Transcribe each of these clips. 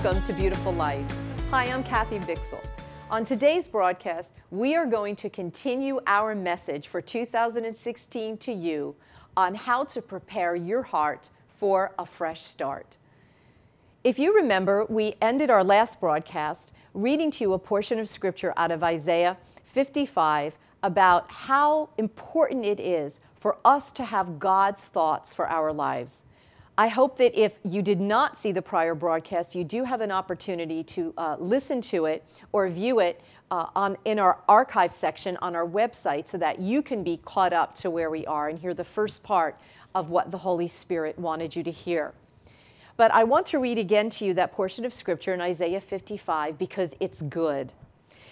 Welcome to Beautiful Life. Hi, I'm Kathy Bichsel. On today's broadcast, we are going to continue our message for 2016 to you on how to prepare your heart for a fresh start. If you remember, we ended our last broadcast reading to you a portion of scripture out of Isaiah 55 about how important it is for us to have God's thoughts for our lives. I hope that if you did not see the prior broadcast, you do have an opportunity to uh, listen to it or view it uh, on, in our archive section on our website so that you can be caught up to where we are and hear the first part of what the Holy Spirit wanted you to hear. But I want to read again to you that portion of scripture in Isaiah 55 because it's good.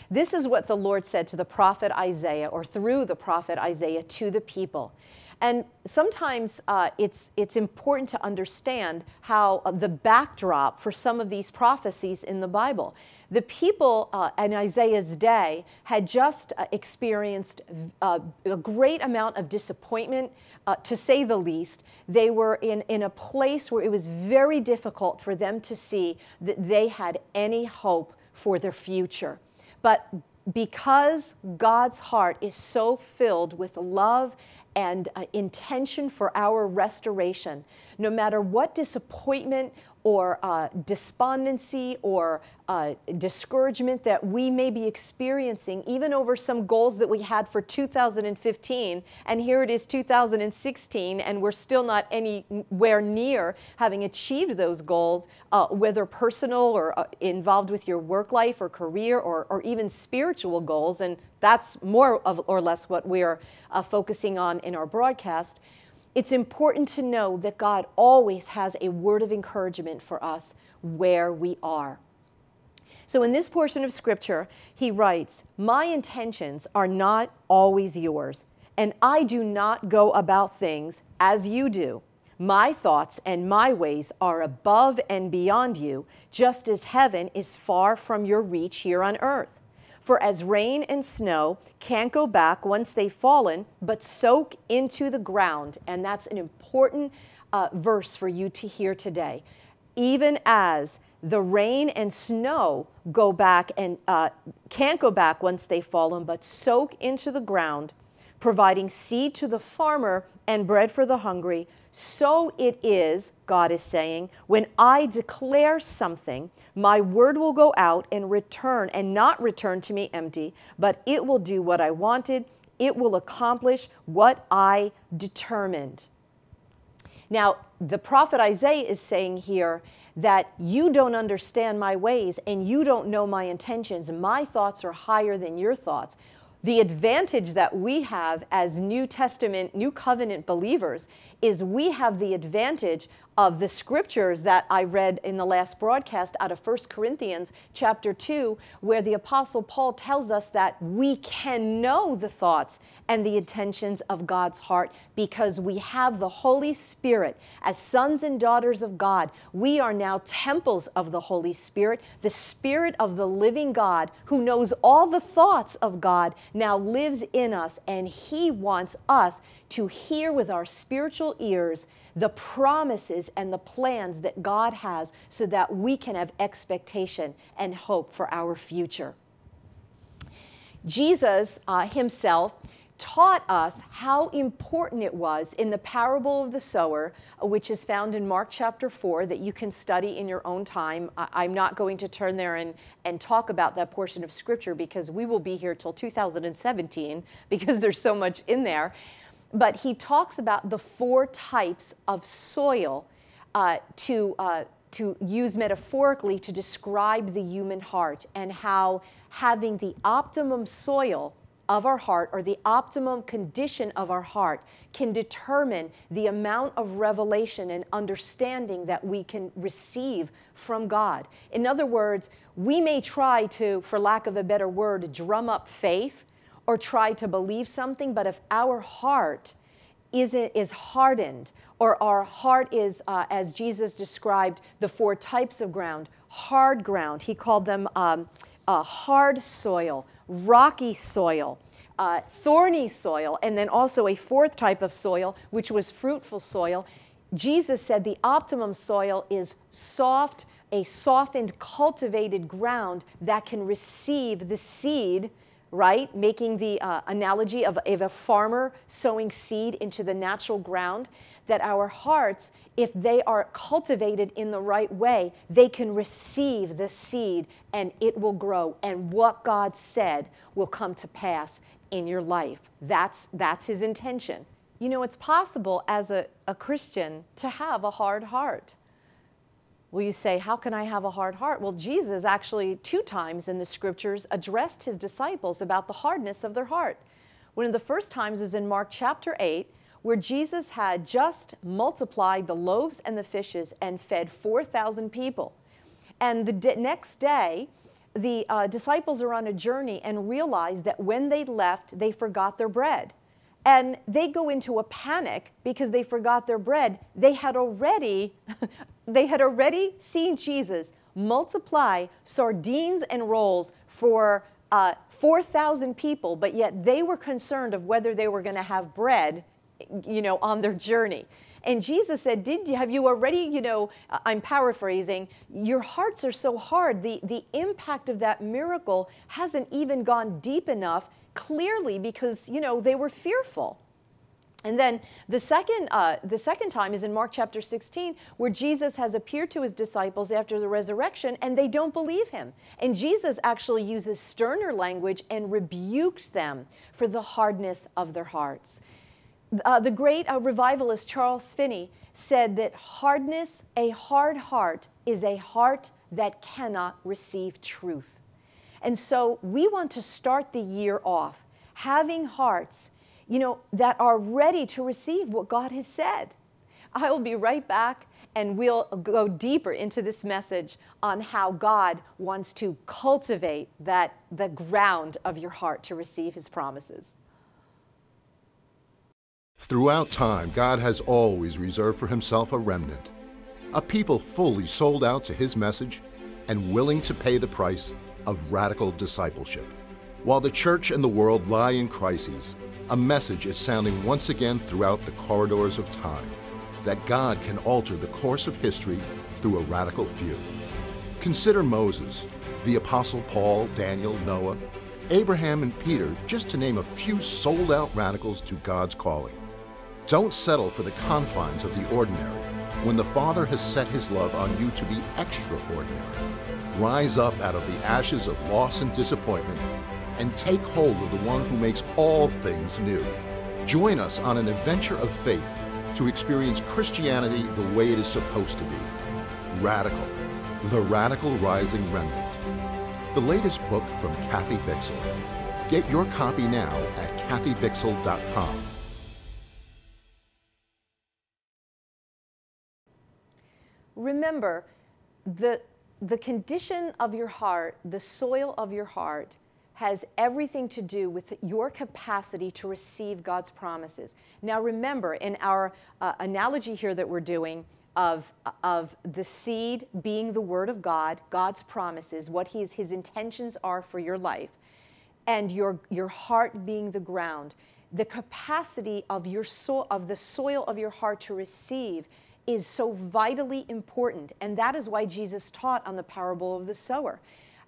This is what the Lord said to the prophet Isaiah, or through the prophet Isaiah to the people. And sometimes uh, it's, it's important to understand how uh, the backdrop for some of these prophecies in the Bible. The people uh, in Isaiah's day had just uh, experienced uh, a great amount of disappointment, uh, to say the least. They were in, in a place where it was very difficult for them to see that they had any hope for their future. But because God's heart is so filled with love and uh, intention for our restoration, no matter what disappointment or uh, despondency or uh, discouragement that we may be experiencing, even over some goals that we had for 2015, and here it is 2016, and we're still not anywhere near having achieved those goals, uh, whether personal or uh, involved with your work life or career or, or even spiritual goals, and that's more of, or less what we're uh, focusing on in our broadcast it's important to know that God always has a word of encouragement for us where we are. So, in this portion of scripture, he writes, My intentions are not always yours, and I do not go about things as you do. My thoughts and my ways are above and beyond you, just as heaven is far from your reach here on earth. For as rain and snow can't go back once they've fallen, but soak into the ground. And that's an important uh, verse for you to hear today. Even as the rain and snow go back and uh, can't go back once they've fallen, but soak into the ground, providing seed to the farmer and bread for the hungry, so it is, God is saying, when I declare something, my word will go out and return, and not return to me empty, but it will do what I wanted. It will accomplish what I determined. Now, the prophet Isaiah is saying here that you don't understand my ways and you don't know my intentions. My thoughts are higher than your thoughts. The advantage that we have as New Testament, New Covenant believers is we have the advantage of the scriptures that I read in the last broadcast out of 1 Corinthians chapter 2, where the Apostle Paul tells us that we can know the thoughts and the intentions of God's heart because we have the Holy Spirit. As sons and daughters of God, we are now temples of the Holy Spirit. The Spirit of the living God, who knows all the thoughts of God, now lives in us, and He wants us to hear with our spiritual ears the promises and the plans that God has so that we can have expectation and hope for our future. Jesus uh, himself taught us how important it was in the parable of the sower, uh, which is found in Mark chapter 4, that you can study in your own time. I- am not going to turn there and, and talk about that portion of scripture because we will be here till 2017 because there's so much in there but he talks about the four types of soil uh, to, uh, to use metaphorically to describe the human heart and how having the optimum soil of our heart or the optimum condition of our heart can determine the amount of revelation and understanding that we can receive from God. In other words, we may try to, for lack of a better word, drum up faith or try to believe something, but if our heart is, is hardened, or our heart is, uh, as Jesus described, the four types of ground hard ground, he called them um, uh, hard soil, rocky soil. Uh, thorny soil, and then also a fourth type of soil, which was fruitful soil. Jesus said the optimum soil is soft, a softened, cultivated ground that can receive the seed right? Making the uh, analogy of, of a farmer sowing seed into the natural ground, that our hearts, if they are cultivated in the right way, they can receive the seed and it will grow. And what God said will come to pass in your life. That's, that's his intention. You know, it's possible as a, a Christian to have a hard heart. Will you say, How can I have a hard heart? Well, Jesus actually, two times in the scriptures, addressed his disciples about the hardness of their heart. One of the first times was in Mark chapter 8, where Jesus had just multiplied the loaves and the fishes and fed 4,000 people. And the next day, the uh, disciples are on a journey and realize that when they left, they forgot their bread. And they go into a panic because they forgot their bread. They had already they had already seen Jesus multiply sardines and rolls for uh, 4,000 people, but yet they were concerned of whether they were going to have bread, you know, on their journey. And Jesus said, "Did you have you already, you know, I'm paraphrasing, your hearts are so hard. The the impact of that miracle hasn't even gone deep enough clearly because, you know, they were fearful." And then the second, uh, the second time is in Mark chapter 16, where Jesus has appeared to his disciples after the resurrection and they don't believe him. And Jesus actually uses sterner language and rebukes them for the hardness of their hearts. Uh, the great uh, revivalist Charles Finney said that hardness, a hard heart, is a heart that cannot receive truth. And so we want to start the year off having hearts you know, that are ready to receive what God has said. I will be right back and we'll go deeper into this message on how God wants to cultivate that the ground of your heart to receive his promises. Throughout time, God has always reserved for himself a remnant, a people fully sold out to his message and willing to pay the price of radical discipleship. While the church and the world lie in crises, a message is sounding once again throughout the corridors of time that God can alter the course of history through a radical few. Consider Moses, the Apostle Paul, Daniel, Noah, Abraham, and Peter, just to name a few sold out radicals to God's calling. Don't settle for the confines of the ordinary when the Father has set his love on you to be extraordinary. Rise up out of the ashes of loss and disappointment and take hold of the one who makes all things new. Join us on an adventure of faith to experience Christianity the way it is supposed to be. Radical, the Radical Rising Remnant. The latest book from Kathy Bichsel. Get your copy now at kathybichsel.com. Remember, the, the condition of your heart, the soil of your heart, has everything to do with your capacity to receive God's promises. Now, remember, in our uh, analogy here that we're doing of, of the seed being the Word of God, God's promises, what he's, His intentions are for your life, and your, your heart being the ground, the capacity of, your so, of the soil of your heart to receive is so vitally important. And that is why Jesus taught on the parable of the sower.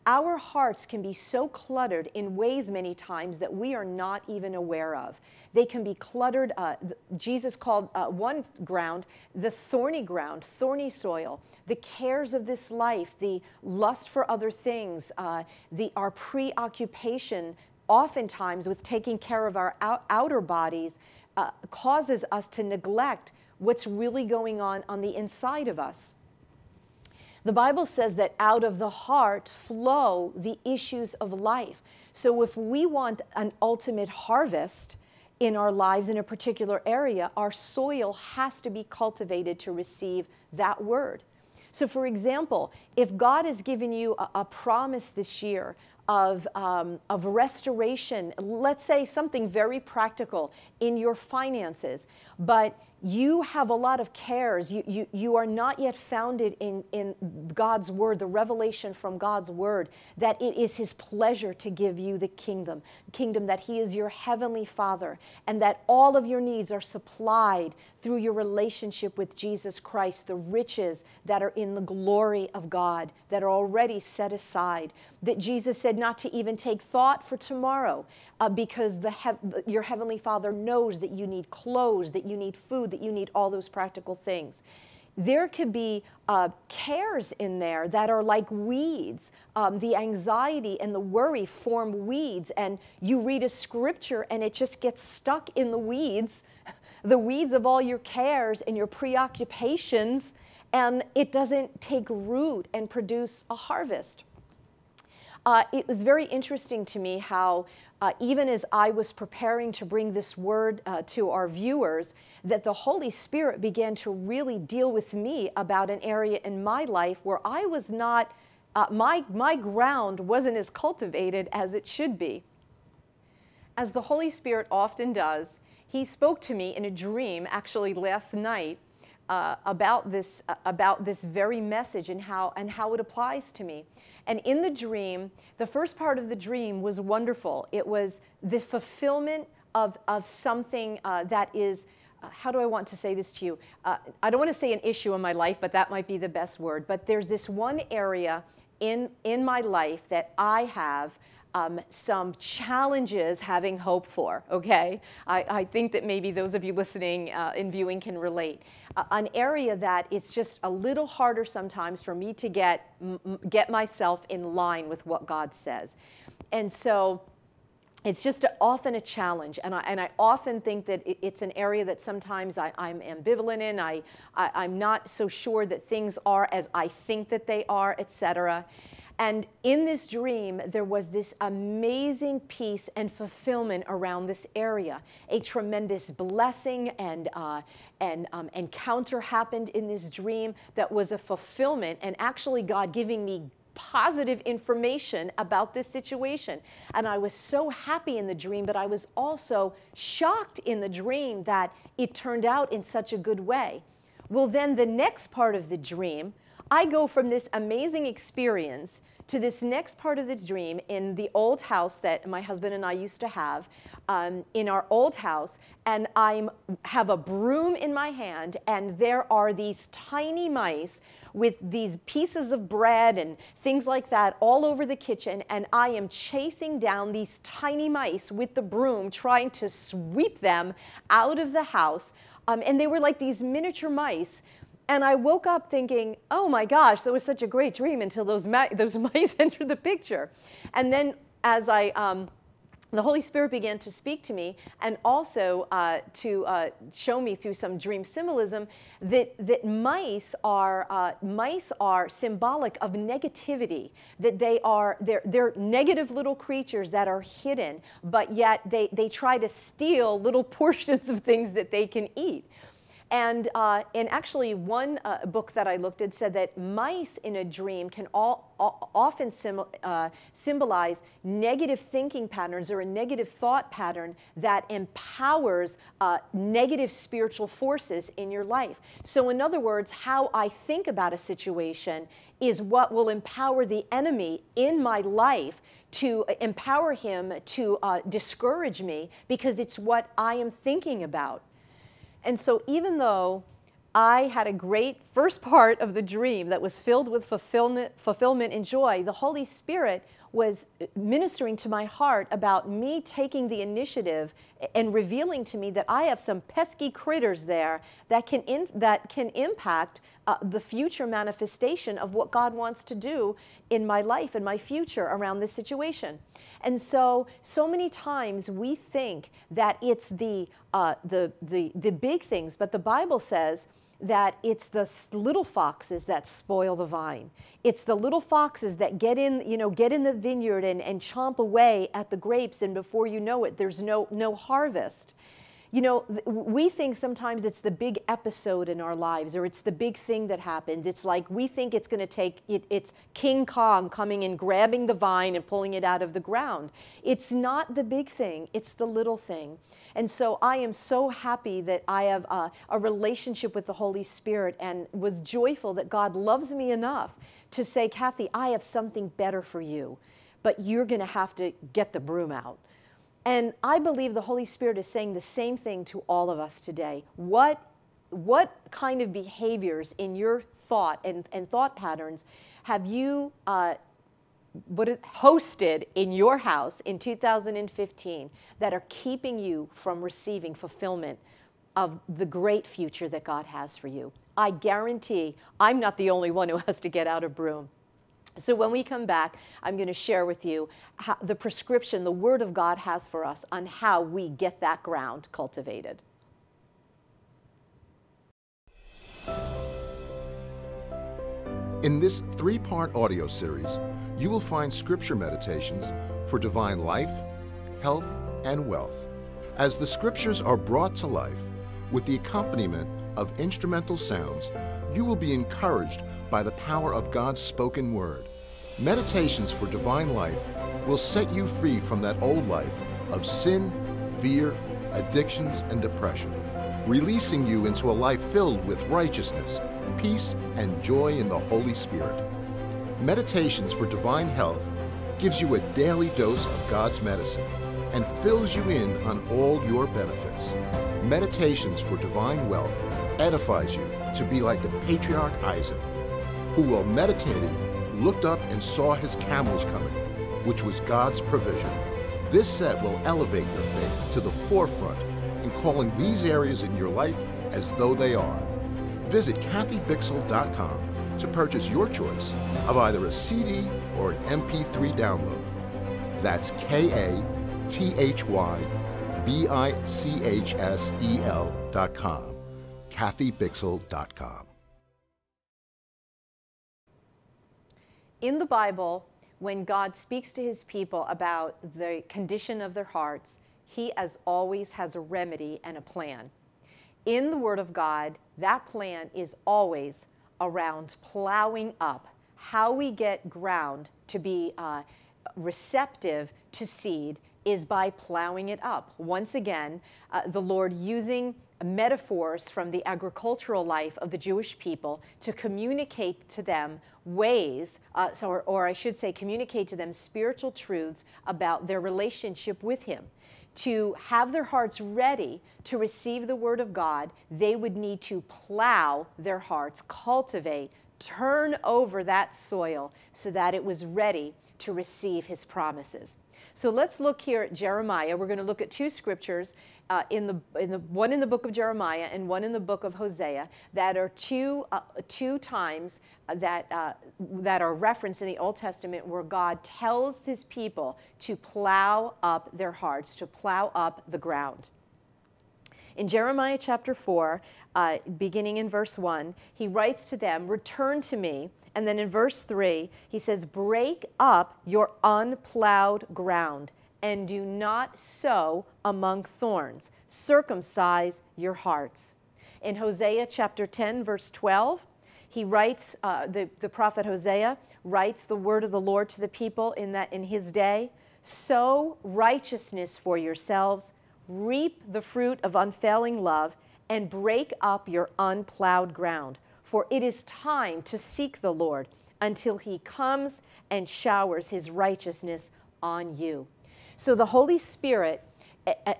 Our hearts can be so cluttered in ways many times that we are not even aware of. They can be cluttered. Uh, Jesus called uh, one ground the thorny ground, thorny soil, the cares of this life, the lust for other things, uh, the, our preoccupation, oftentimes with taking care of our out, outer bodies, uh, causes us to neglect what's really going on on the inside of us. The Bible says that out of the heart flow the issues of life. So if we want an ultimate harvest in our lives in a particular area, our soil has to be cultivated to receive that word. So, for example, if God has given you a, a promise this year of, um, of restoration, let's say something very practical in your finances, but you have a lot of cares. You, you, you are not yet founded in, in God's word, the revelation from God's word, that it is his pleasure to give you the kingdom, kingdom that he is your heavenly father, and that all of your needs are supplied through your relationship with Jesus Christ, the riches that are in the glory of God, that are already set aside. That Jesus said not to even take thought for tomorrow, uh, because the your heavenly father knows that you need clothes, that you need food, that you need all those practical things there could be uh, cares in there that are like weeds. Um, the anxiety and the worry form weeds, and you read a scripture and it just gets stuck in the weeds, the weeds of all your cares and your preoccupations, and it doesn't take root and produce a harvest. Uh, it was very interesting to me how, uh, even as I was preparing to bring this word uh, to our viewers, that the Holy Spirit began to really deal with me about an area in my life where I was not, uh, my, my ground wasn't as cultivated as it should be. As the Holy Spirit often does, He spoke to me in a dream actually last night uh, about this uh, about this very message and how and how it applies to me. And in the dream, the first part of the dream was wonderful. It was the fulfillment of of something uh, that is. Uh, how do I want to say this to you? Uh, I don't want to say an issue in my life, but that might be the best word. But there's this one area in in my life that I have um, some challenges having hope for, okay? I, I, think that maybe those of you listening uh, and viewing can relate. Uh, an area that it's just a little harder sometimes for me to get, get myself in line with what God says. And so, it's just a, often a challenge, and I, and I often think that it, it's an area that sometimes I, am ambivalent in. I, I, am not so sure that things are as I think that they are, etc. And in this dream, there was this amazing peace and fulfillment around this area. A tremendous blessing and, uh, and um, encounter happened in this dream that was a fulfillment, and actually, God giving me positive information about this situation. And I was so happy in the dream, but I was also shocked in the dream that it turned out in such a good way. Well, then the next part of the dream, I go from this amazing experience to this next part of this dream in the old house that my husband and I used to have um, in our old house. And I have a broom in my hand, and there are these tiny mice with these pieces of bread and things like that all over the kitchen. And I am chasing down these tiny mice with the broom, trying to sweep them out of the house. Um, and they were like these miniature mice and I woke up thinking, oh my gosh, that was such a great dream until those, those mice entered the picture. And then as I, um, the Holy Spirit began to speak to me and also uh, to uh, show me through some dream symbolism that, that mice, are, uh, mice are symbolic of negativity, that they are, they're, they're negative little creatures that are hidden, but yet they, they try to steal little portions of things that they can eat. And, uh, and actually, one uh, book that I looked at said that mice in a dream can all, all often uh, symbolize negative thinking patterns or a negative thought pattern that empowers uh, negative spiritual forces in your life. So, in other words, how I think about a situation is what will empower the enemy in my life to empower him to uh, discourage me because it's what I am thinking about. And so even though I had a great first part of the dream that was filled with fulfillment, fulfillment and joy, the Holy Spirit was ministering to my heart about me taking the initiative and revealing to me that I have some pesky critters there that can, in, that can impact uh, the future manifestation of what God wants to do in my life and my future around this situation. And so, so many times we think that it's the, uh, the, the, the big things, but the Bible says, that it's the little foxes that spoil the vine. It's the little foxes that get in, you know, get in the vineyard and, and chomp away at the grapes, and before you know it, there's no, no harvest. You know, we think sometimes it's the big episode in our lives or it's the big thing that happens. It's like we think it's going to take, it, it's King Kong coming and grabbing the vine and pulling it out of the ground. It's not the big thing, it's the little thing. And so I am so happy that I have a, a relationship with the Holy Spirit and was joyful that God loves me enough to say, Kathy, I have something better for you, but you're going to have to get the broom out. And I believe the Holy Spirit is saying the same thing to all of us today. What, what kind of behaviors in your thought and, and thought patterns have you uh, what hosted in your house in 2015 that are keeping you from receiving fulfillment of the great future that God has for you? I guarantee I'm not the only one who has to get out a broom. So when we come back, I'm going to share with you how, the prescription the Word of God has for us on how we get that ground cultivated. In this three part audio series, you will find scripture meditations for divine life, health, and wealth. As the scriptures are brought to life with the accompaniment of instrumental sounds, you will be encouraged by the power of God's spoken word. Meditations for Divine Life will set you free from that old life of sin, fear, addictions, and depression, releasing you into a life filled with righteousness, peace, and joy in the Holy Spirit. Meditations for Divine Health gives you a daily dose of God's medicine and fills you in on all your benefits. Meditations for Divine Wealth edifies you to be like the patriarch Isaac, who, while meditating, looked up and saw his camels coming, which was God's provision. This set will elevate your faith to the forefront in calling these areas in your life as though they are. Visit kathybichsel.com to purchase your choice of either a CD or an MP3 download. That's K A T H Y B I C H S E L.com. kathybichsel.com. In the Bible, when God speaks to his people about the condition of their hearts, he, as always, has a remedy and a plan. In the Word of God, that plan is always around plowing up how we get ground to be uh, receptive to seed is by plowing it up. Once again, uh, the Lord using metaphors from the agricultural life of the Jewish people to communicate to them ways, uh, so, or, or I should say, communicate to them spiritual truths about their relationship with Him. To have their hearts ready to receive the Word of God, they would need to plow their hearts, cultivate, turn over that soil so that it was ready to receive His promises. So let's look here at Jeremiah. We're going to look at two scriptures, uh, in the, in the, one in the book of Jeremiah and one in the book of Hosea, that are two, uh, two times that, uh, that are referenced in the Old Testament where God tells his people to plow up their hearts, to plow up the ground. In Jeremiah chapter 4, uh, beginning in verse 1, he writes to them, Return to me and then in verse 3, he says, Break up your unplowed ground and do not sow among thorns. Circumcise your hearts. In Hosea chapter 10, verse 12, he writes, uh, the, the prophet Hosea writes the word of the Lord to the people in, that, in his day Sow righteousness for yourselves, reap the fruit of unfailing love, and break up your unplowed ground for it is time to seek the Lord until he comes and showers his righteousness on you. So the Holy Spirit eh, eh,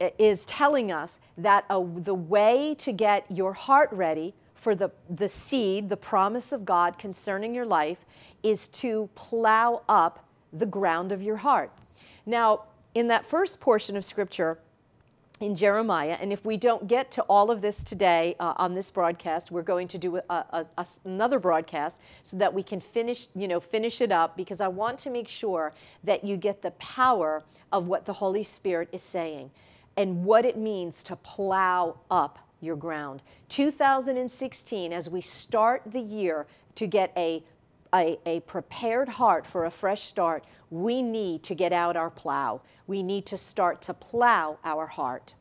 eh, is telling us that uh, the way to get your heart ready for the, the seed, the promise of God concerning your life, is to plow up the ground of your heart. Now, in that first portion of Scripture, in Jeremiah. And if we don't get to all of this today uh, on this broadcast, we're going to do a, a, a, another broadcast so that we can finish, you know, finish it up because I want to make sure that you get the power of what the Holy Spirit is saying and what it means to plow up your ground. 2016, as we start the year to get a a, a, prepared heart for a fresh start, we need to get out our plow. We need to start to plow our heart.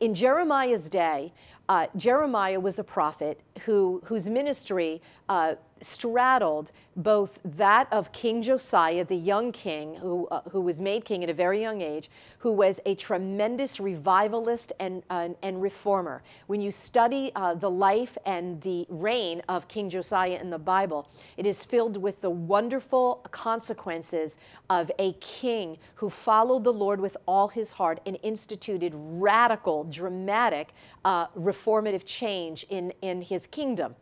in Jeremiah's day, uh, Jeremiah was a prophet who, whose ministry uh, straddled both that of King Josiah, the young king who, uh, who was made king at a very young age, who was a tremendous revivalist and, uh, and reformer. When you study uh, the life and the reign of King Josiah in the Bible, it is filled with the wonderful consequences of a king who followed the Lord with all his heart and instituted radical, dramatic, uh, reformative change in, in his kingdom.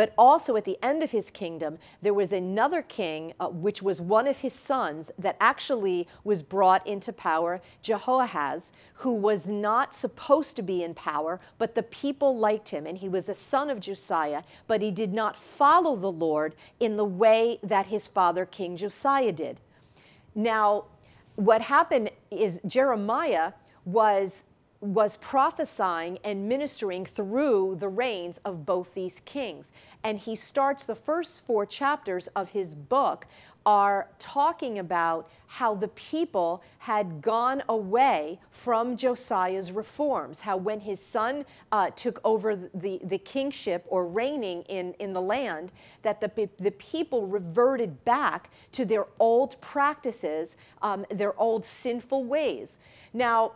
But also at the end of his kingdom, there was another king, uh, which was one of his sons, that actually was brought into power, Jehoahaz, who was not supposed to be in power, but the people liked him. And he was a son of Josiah, but he did not follow the Lord in the way that his father, King Josiah, did. Now, what happened is Jeremiah was was prophesying and ministering through the reigns of both these kings. And he starts the first four chapters of his book are talking about how the people had gone away from Josiah's reforms, how when his son uh, took over the, the kingship or reigning in, in the land, that the, the people reverted back to their old practices, um, their old sinful ways. Now,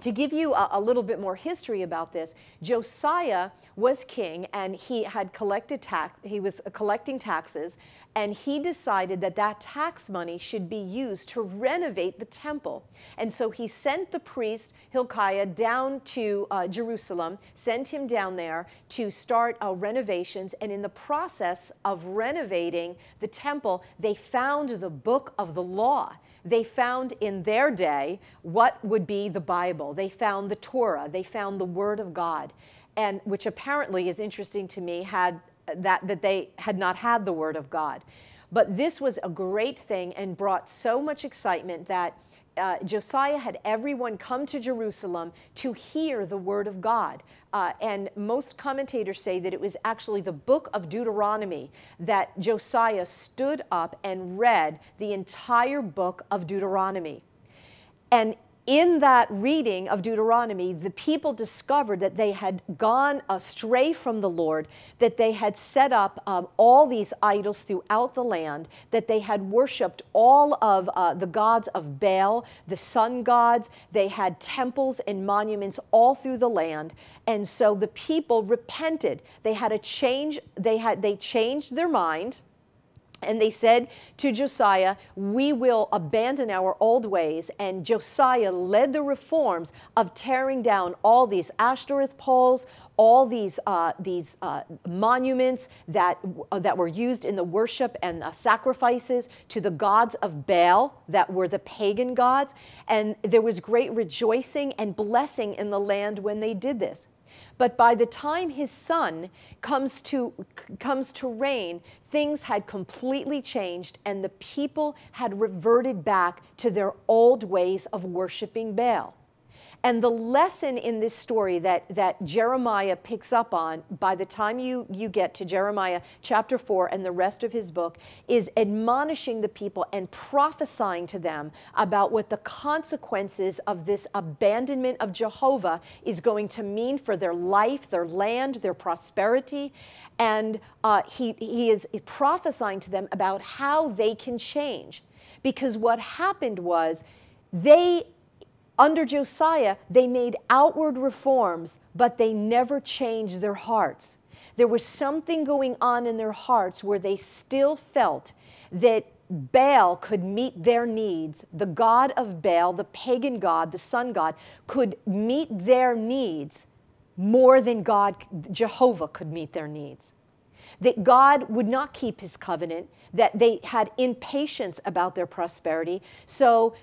to give you a, a, little bit more history about this, Josiah was king and he had collected tax, he was collecting taxes, and he decided that that tax money should be used to renovate the temple. And so he sent the priest Hilkiah down to uh, Jerusalem, sent him down there to start uh, renovations. And in the process of renovating the temple, they found the book of the law they found in their day what would be the Bible. They found the Torah, they found the Word of God, and which apparently is interesting to me had uh, that, that they had not had the Word of God. But this was a great thing and brought so much excitement that uh, Josiah had everyone come to Jerusalem to hear the word of God. Uh, and most commentators say that it was actually the book of Deuteronomy that Josiah stood up and read the entire book of Deuteronomy. And in that reading of Deuteronomy, the people discovered that they had gone astray from the Lord, that they had set up um, all these idols throughout the land, that they had worshiped all of uh, the gods of Baal, the sun gods. They had temples and monuments all through the land. And so the people repented. They had a change, they had they changed their mind and they said to Josiah, We will abandon our old ways. And Josiah led the reforms of tearing down all these Ashtoreth poles, all these, uh, these uh, monuments that, uh, that were used in the worship and uh, sacrifices to the gods of Baal, that were the pagan gods. And there was great rejoicing and blessing in the land when they did this. But by the time his son comes to, comes to reign, things had completely changed and the people had reverted back to their old ways of worshiping Baal. And the lesson in this story that, that Jeremiah picks up on by the time you, you get to Jeremiah chapter 4 and the rest of his book is admonishing the people and prophesying to them about what the consequences of this abandonment of Jehovah is going to mean for their life, their land, their prosperity. And uh, he, he is prophesying to them about how they can change. Because what happened was they under Josiah, they made outward reforms, but they never changed their hearts. There was something going on in their hearts where they still felt that Baal could meet their needs. The god of Baal, the pagan god, the sun god, could meet their needs more than God, Jehovah, could meet their needs. That God would not keep his covenant, that they had impatience about their prosperity. So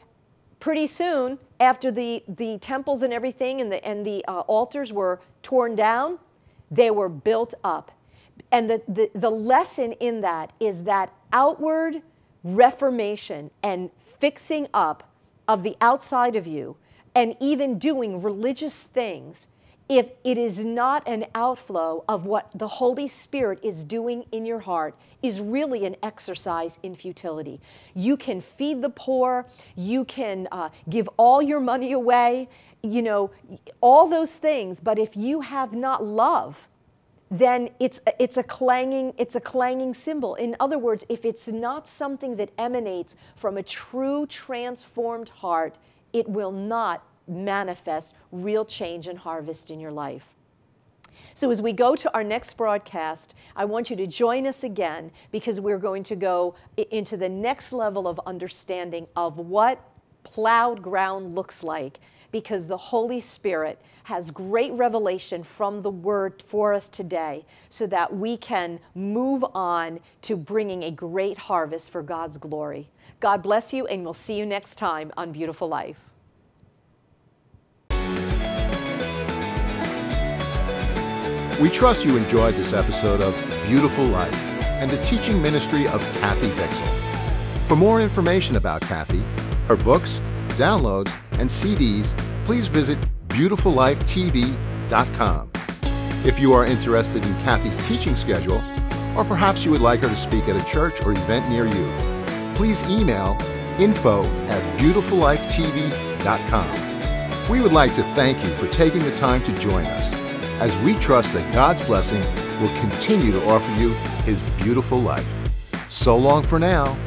pretty soon, after the, the temples and everything and the, and the uh, altars were torn down, they were built up. And the, the, the lesson in that is that outward reformation and fixing up of the outside of you and even doing religious things if it is not an outflow of what the Holy Spirit is doing in your heart, is really an exercise in futility. You can feed the poor, you can uh, give all your money away, you know, all those things, but if you have not love, then it's it's a clanging it's a clanging cymbal. In other words, if it's not something that emanates from a true transformed heart, it will not manifest real change and harvest in your life. So, as we go to our next broadcast, I want you to join us again because we're going to go into the next level of understanding of what plowed ground looks like because the Holy Spirit has great revelation from the Word for us today so that we can move on to bringing a great harvest for God's glory. God bless you, and we'll see you next time on Beautiful Life. We trust you enjoyed this episode of Beautiful Life and the teaching ministry of Kathy Bichsel. For more information about Kathy, her books, downloads, and CDs, please visit beautifullifetv.com. If you are interested in Kathy's teaching schedule, or perhaps you would like her to speak at a church or event near you, please email info at beautifullifetv.com. We would like to thank you for taking the time to join us as we trust that God's blessing will continue to offer you His beautiful life. So long for now.